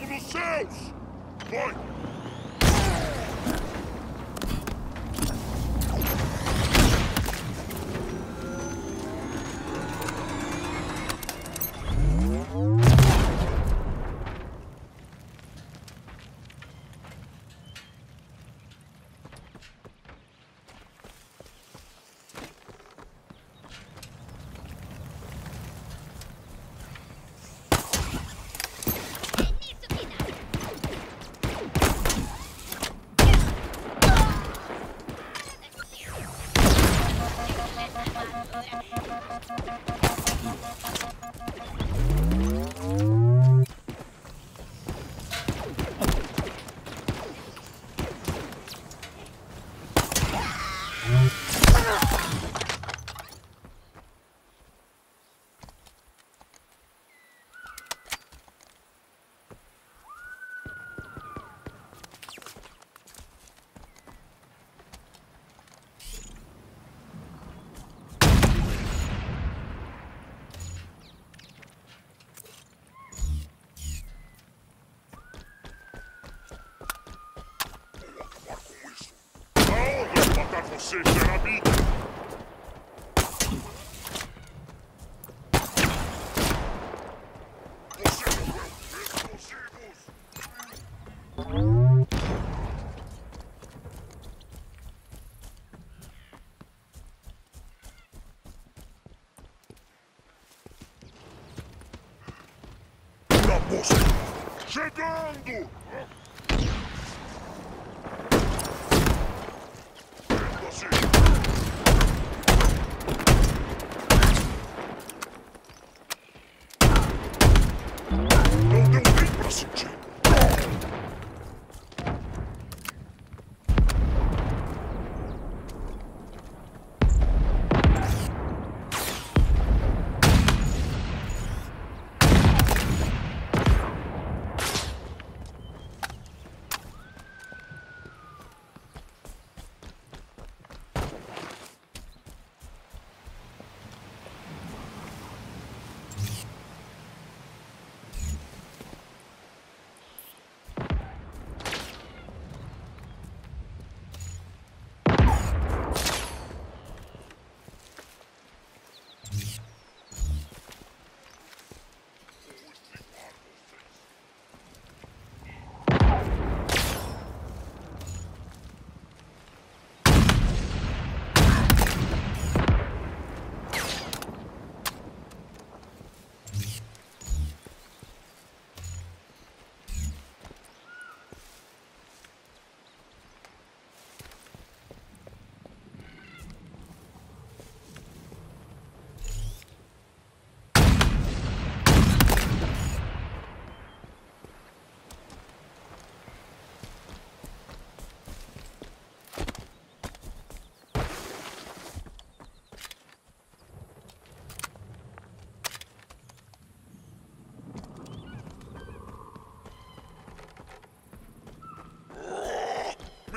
Nos céus! Vai!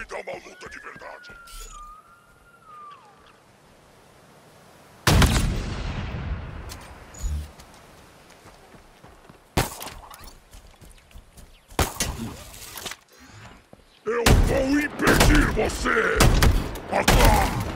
Dá uma luta de verdade. Eu vou impedir você! Agora!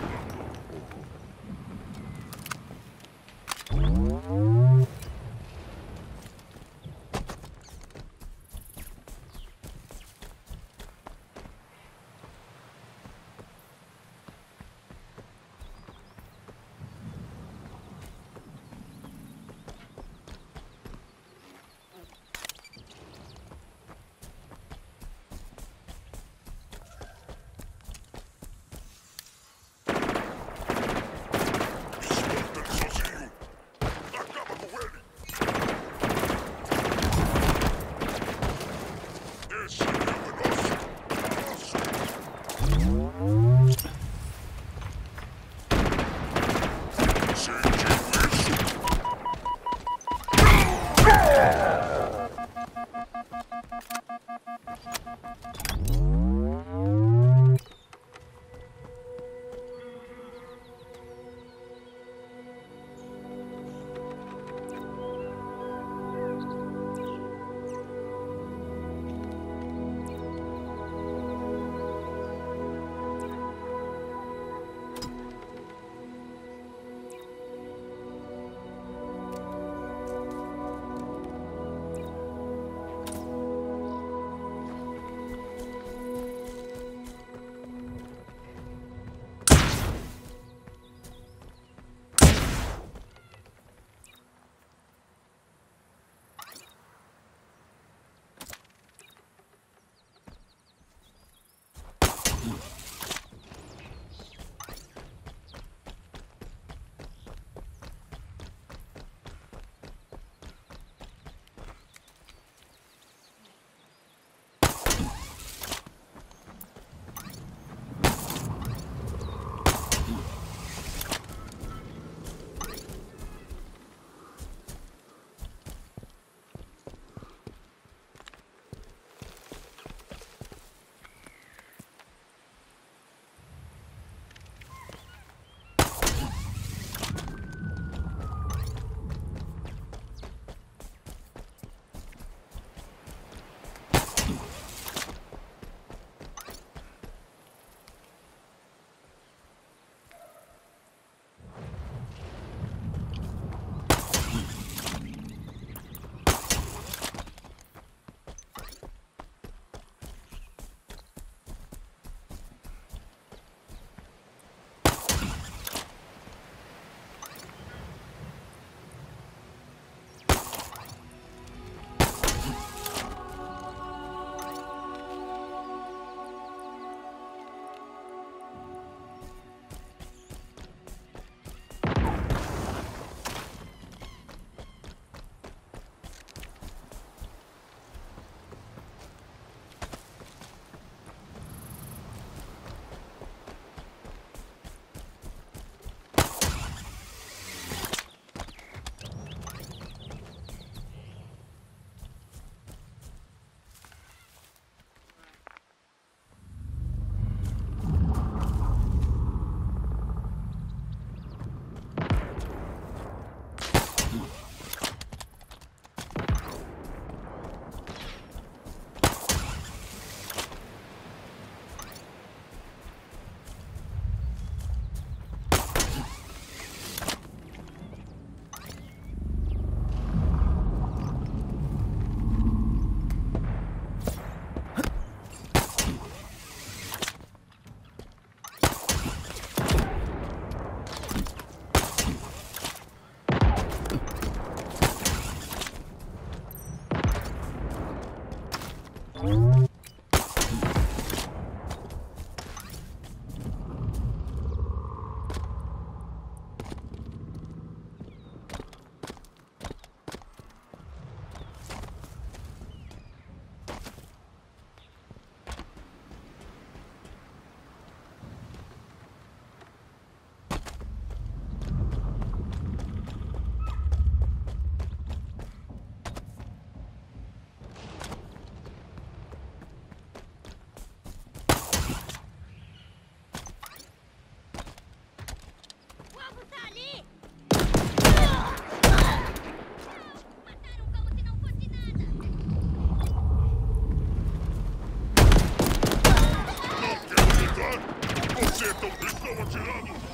¡Dónde estaba Gerardo!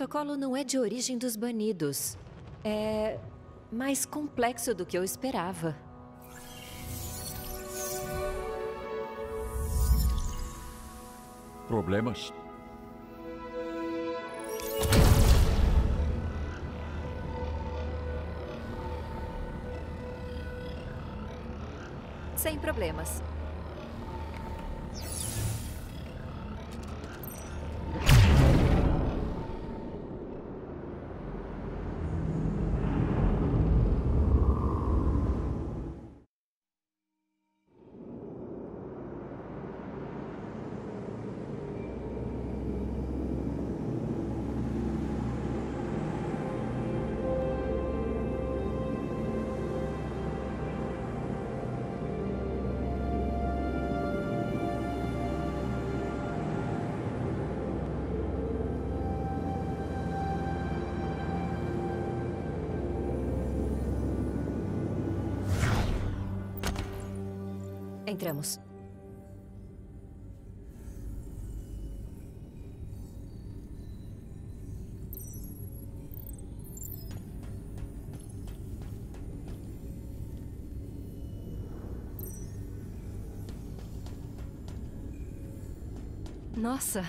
Protocolo não é de origem dos banidos. É mais complexo do que eu esperava. Problemas? Sem problemas. Entramos. Nossa,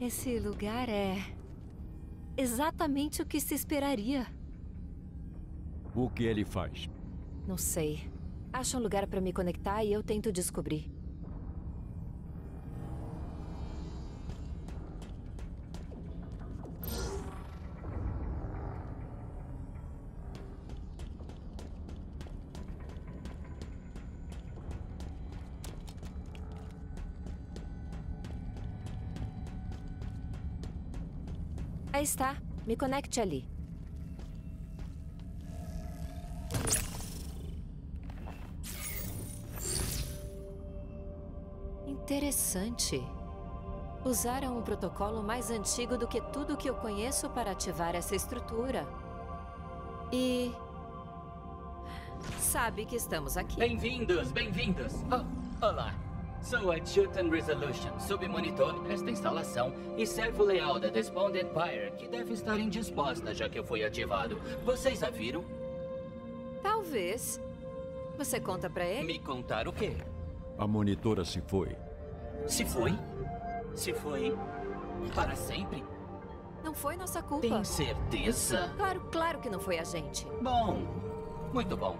esse lugar é exatamente o que se esperaria. O que ele faz? Não sei. Acha um lugar para me conectar e eu tento descobrir. Aí está. Me conecte ali. Interessante. Usaram um protocolo mais antigo do que tudo que eu conheço para ativar essa estrutura. E. Sabe que estamos aqui. Bem-vindos, bem-vindos. Oh, olá. Sou a Chutan Resolution, submonitor esta instalação e servo leal da Despond Empire, que deve estar indisposta já que eu fui ativado. Vocês a viram? Talvez. Você conta pra ele? Me contar o quê? A monitora se foi. Se foi? Se foi para sempre? Não foi nossa culpa. Tem certeza? Claro, claro que não foi a gente. Bom, muito bom.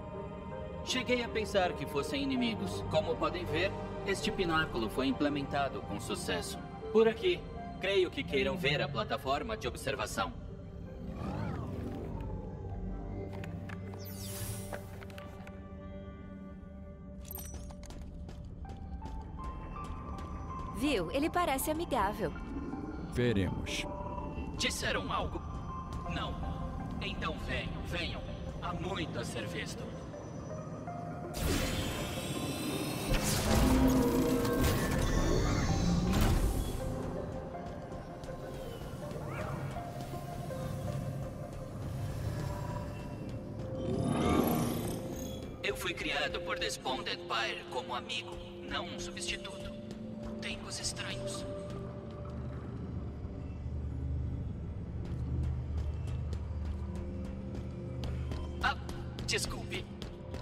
Cheguei a pensar que fossem inimigos. Como podem ver, este pináculo foi implementado com sucesso. Por aqui, creio que queiram ver a plataforma de observação. Viu? Ele parece amigável. Veremos. Disseram algo? Não. Então venham, venham. Há muito a ser visto. Eu fui criado por Despond Empire como amigo, não um substituto. Estranhos. Ah, desculpe.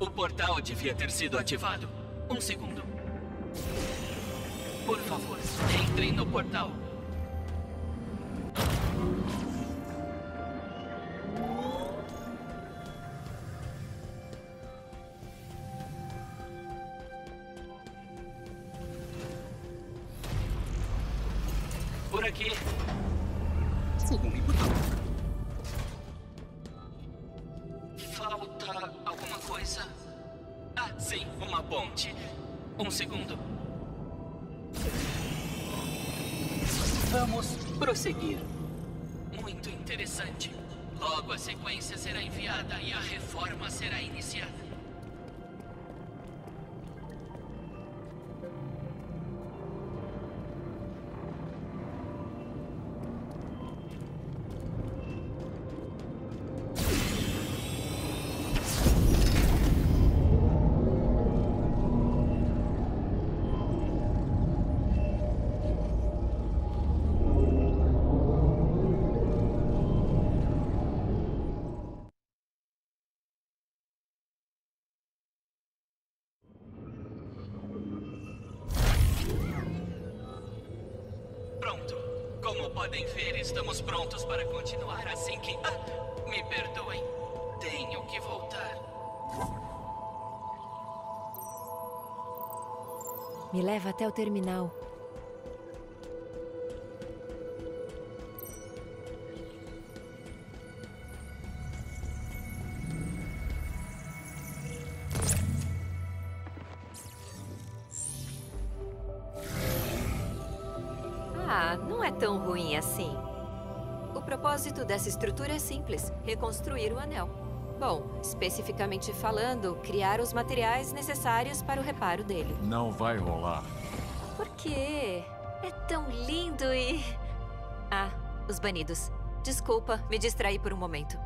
O portal devia ter sido ativado. Um segundo. Por favor, entrem no portal. Podem ver, estamos prontos para continuar assim que. Ah, me perdoem. Tenho que voltar. Me leva até o terminal. Dessa estrutura é simples: reconstruir o anel. Bom, especificamente falando, criar os materiais necessários para o reparo dele. Não vai rolar. Por quê? É tão lindo e. Ah, os banidos. Desculpa, me distraí por um momento.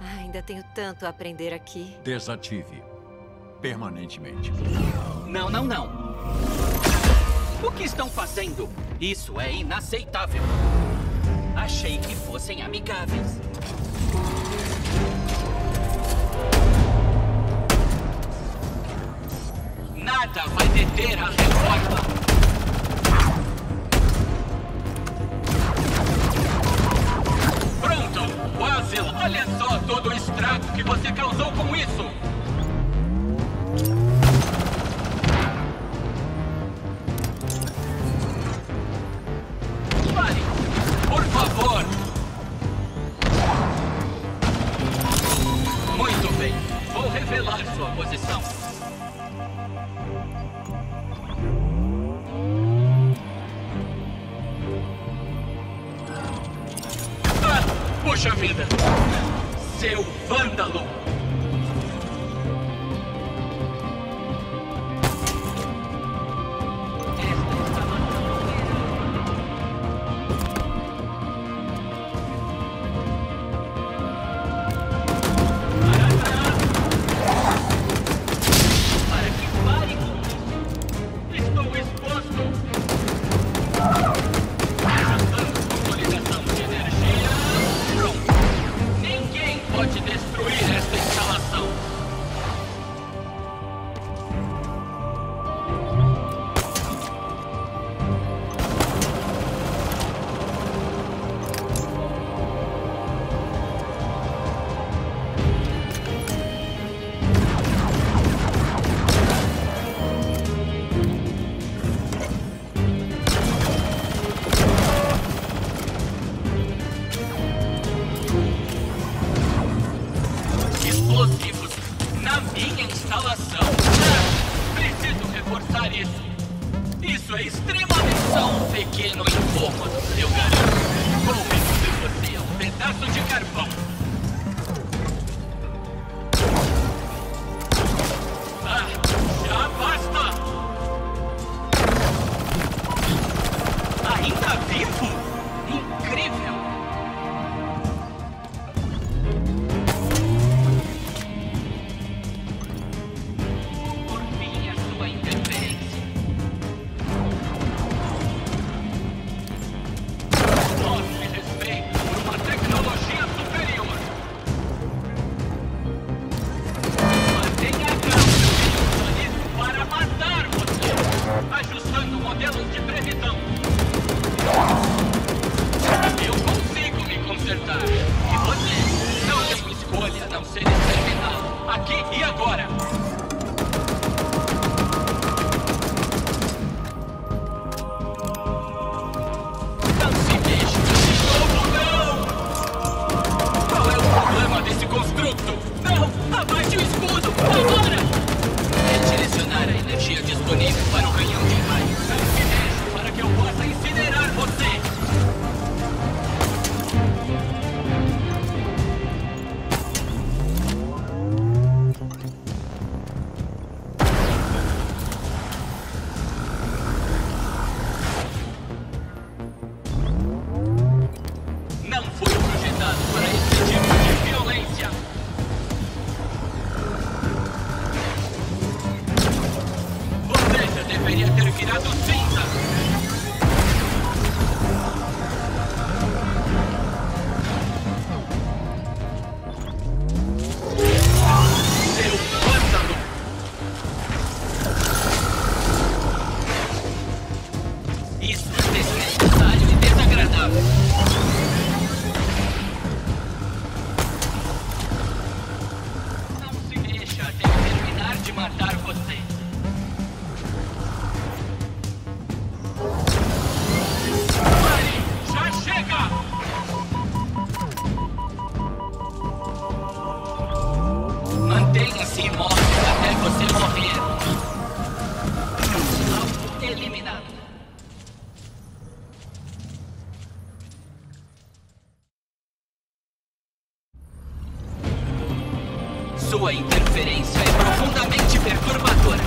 Ah, ainda tenho tanto a aprender aqui. Desative. Permanentemente. Não, não, não. O que estão fazendo? Isso é inaceitável. Achei que fossem amigáveis. Nada vai deter a reforma. Pronto! Basil, olha só todo o estrago que você causou com isso! Puxa vida! Seu vândalo! Sua interferência é profundamente perturbadora.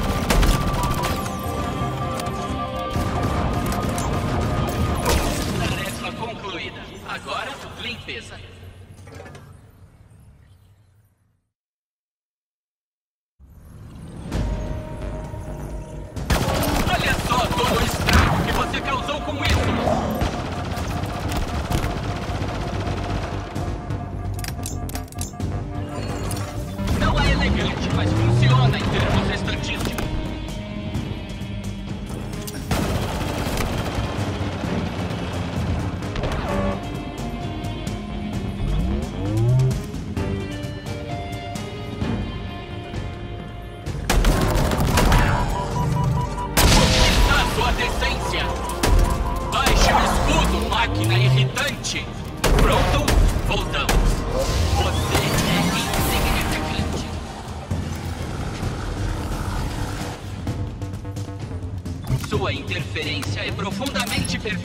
Tarefa concluída. Agora, limpeza.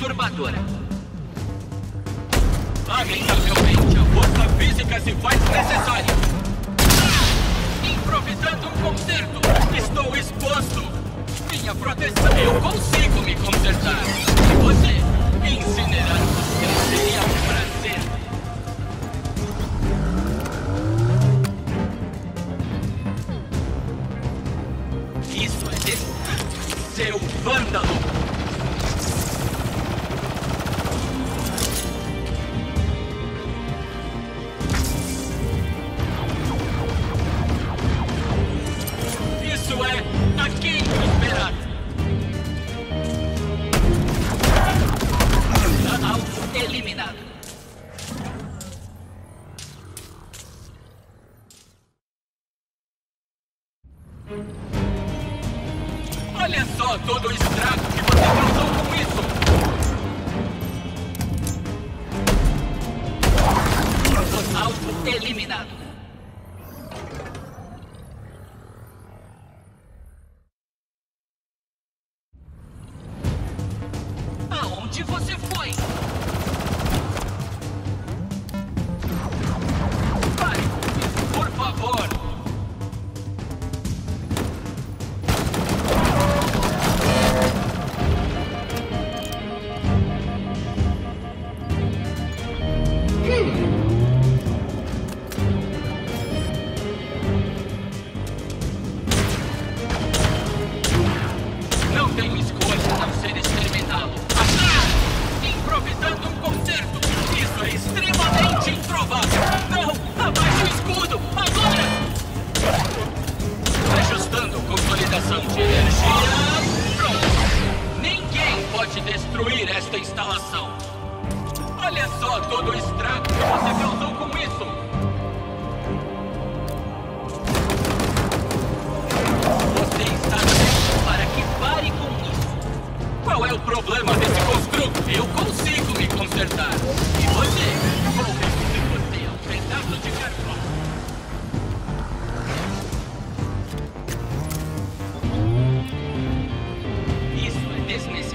transformadora.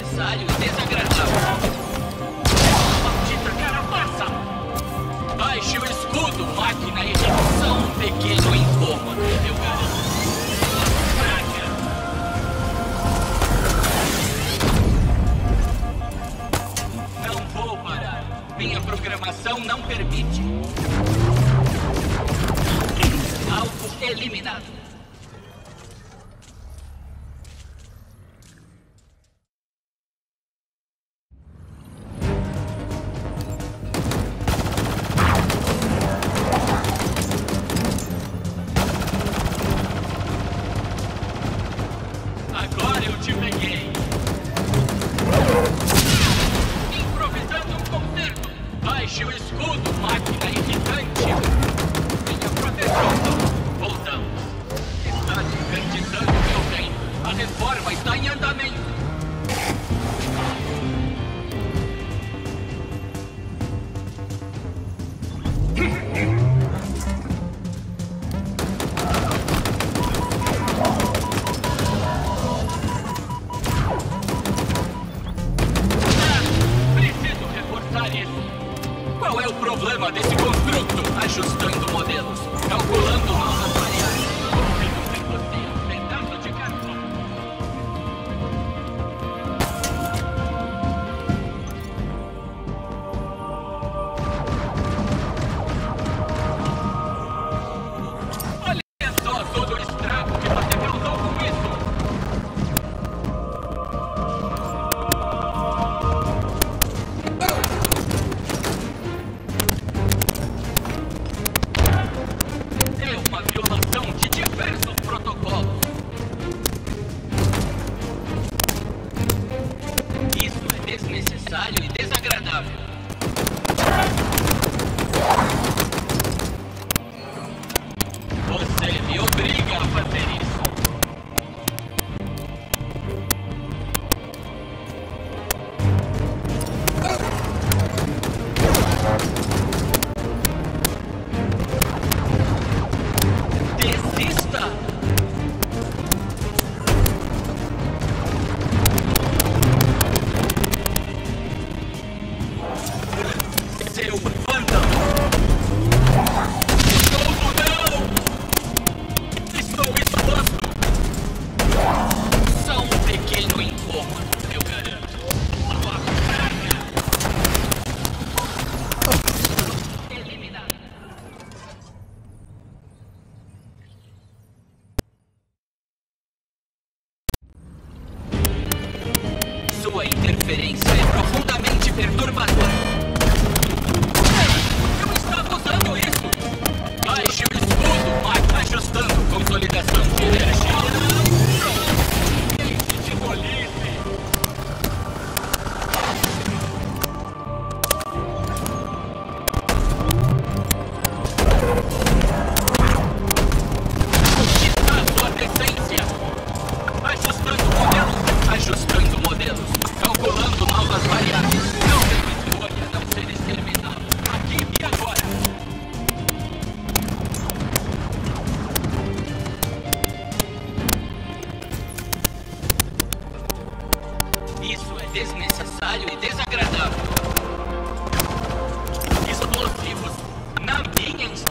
Adversário desagradável. Maldita carapaça! Baixe o escudo, máquina e redução, pequeno incômodo. Eu garanto. Não vou parar. Minha programação não permite. Alvo eliminado. Isso é desnecessário e desagradável. Explosivos na minha instância.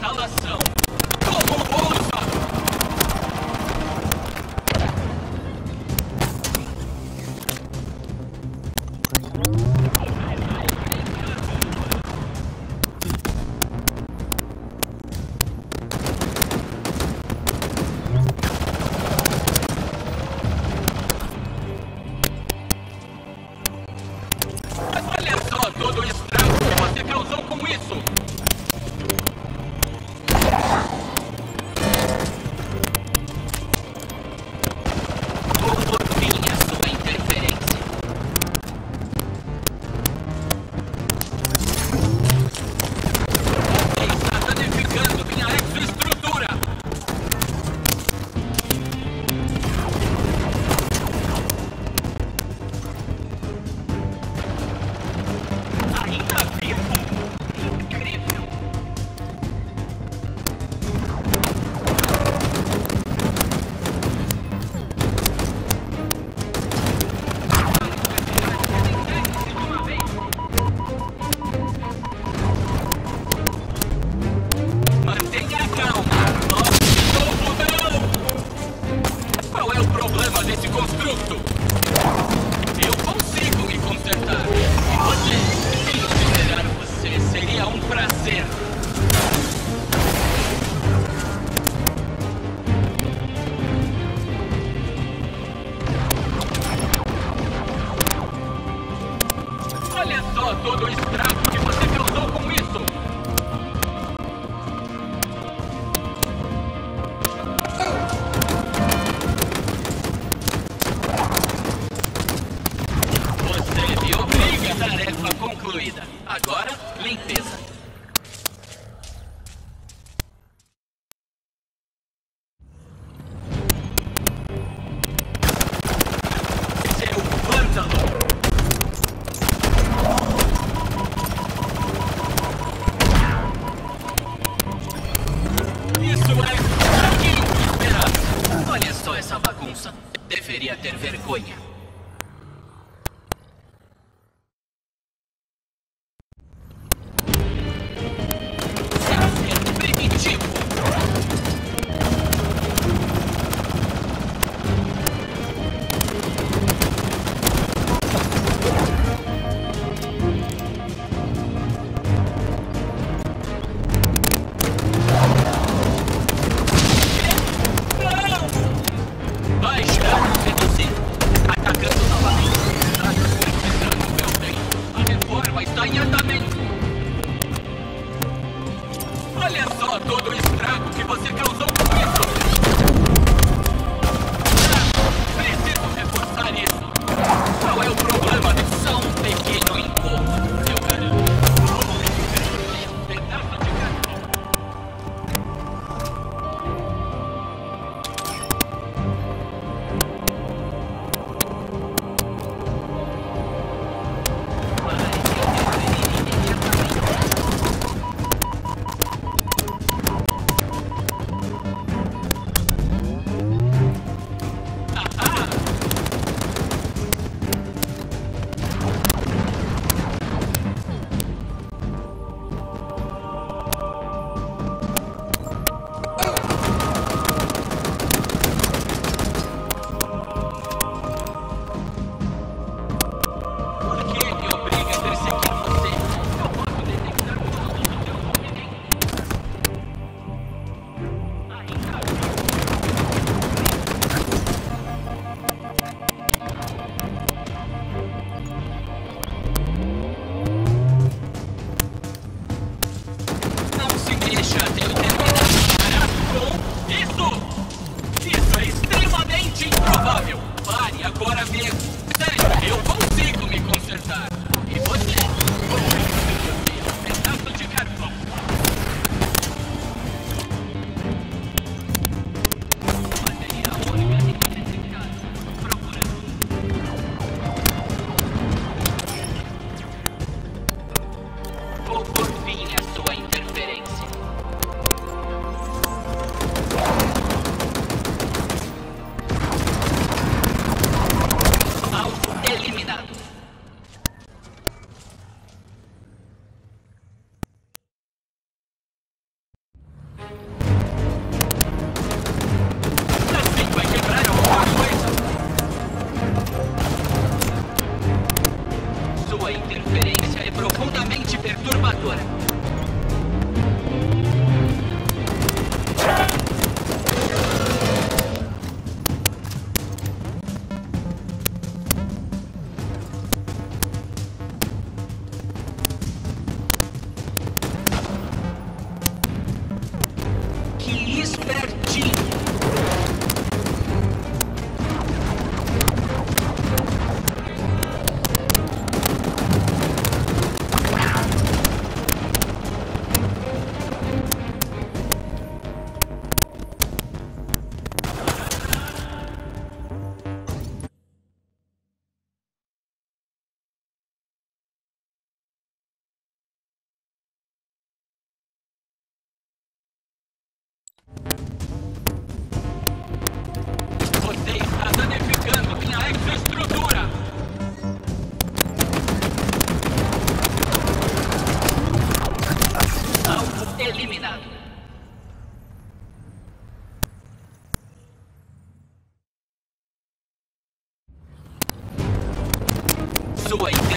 Sua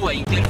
Sua interferência